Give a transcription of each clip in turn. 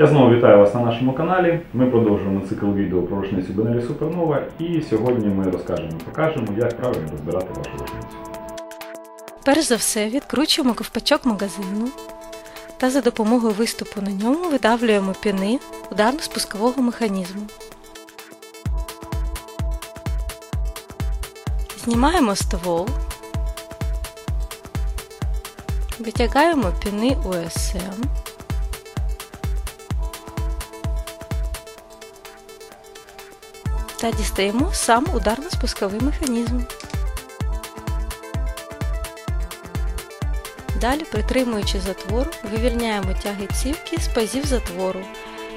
Я знову вітаю вас на нашому каналі. Ми продовжуємо цикл відео про рушницю Benelli Supernova і сьогодні ми розкажемо і покажемо, як правильно розбирати вашу рушницю. Перш за все відкручуємо ковпачок магазину та за допомогою виступу на ньому видавлюємо піни ударно-спускового механізму. Знімаємо ствол, витягаємо піни УСМ. Та дістаємо сам ударно-спусковий механізм. Далі, притримуючи затвор, вивільняємо тяги цівки з пазів затвору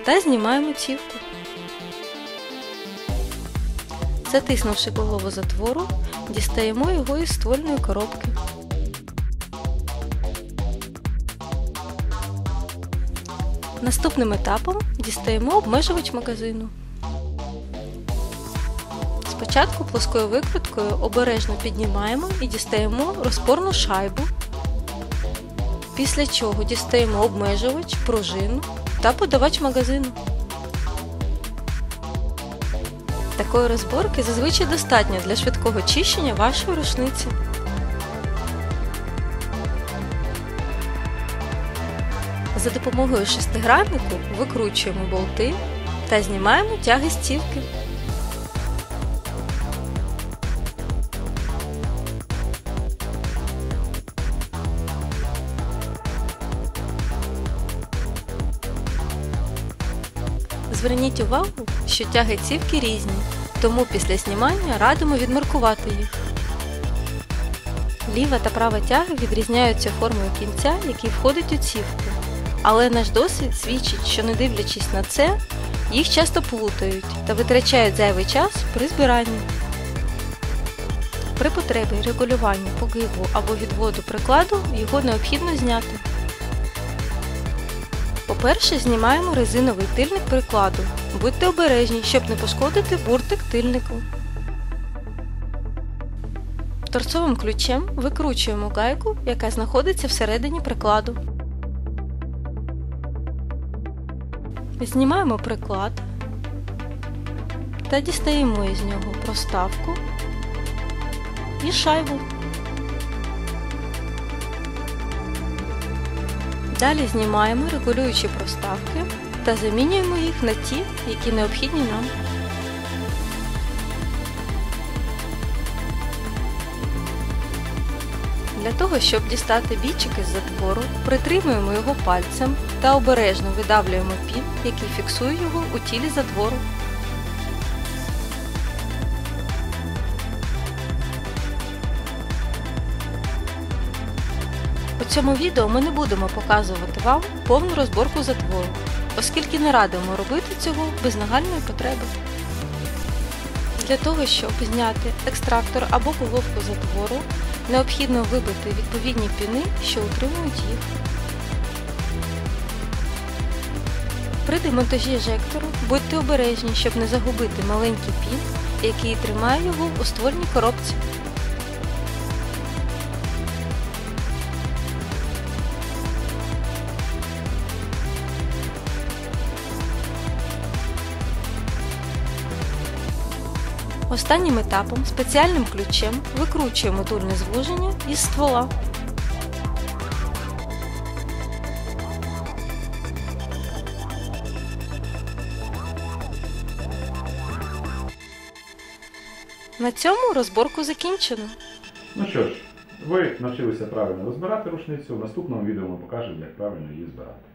та знімаємо цівку. Затиснувши голову затвору, дістаємо його із ствольної коробки. Наступним етапом дістаємо обмежувач магазину. Спочатку плоскою викруткою обережно піднімаємо і дістаємо розпорну шайбу після чого дістаємо обмежувач, пружину та подавач магазину. Такої розборки зазвичай достатньо для швидкого чищення вашої рушниці. За допомогою шестиграннику викручуємо болти та знімаємо тяги стівки. Зверніть увагу, що тяги цівки різні, тому після знімання радимо відмаркувати їх. Ліва та права тяги відрізняються формою кінця, який входить у цівку, але наш досвід свідчить, що не дивлячись на це, їх часто плутають та витрачають зайвий час при збиранні. При потребі регулювання погибу або відводу прикладу його необхідно зняти. По-перше, знімаємо резиновий тильник прикладу. Будьте обережні, щоб не пошкодити буртик тильнику. Торцовим ключем викручуємо гайку, яка знаходиться всередині прикладу. Знімаємо приклад та дістаємо із нього проставку і шайбу. Далі знімаємо регулюючі проставки та замінюємо їх на ті, які необхідні нам. Для того, щоб дістати бійчики з затвору, притримуємо його пальцем та обережно видавлюємо пін, який фіксує його у тілі затвору. У цьому відео ми не будемо показувати вам повну розборку затвору, оскільки не радимо робити цього без нагальної потреби. Для того, щоб зняти екстрактор або головку затвору, необхідно вибити відповідні піни, що утримують їх. При демонтажі ежектору будьте обережні, щоб не загубити маленький пін, який тримає його у ствольній коробці. Останнім етапом спеціальним ключем викручуємо тульне звуження із ствола. На цьому розборку закінчено. Ну що ж, ви навчилися правильно розбирати рушницю. В наступному відео ми покажемо, як правильно її збирати.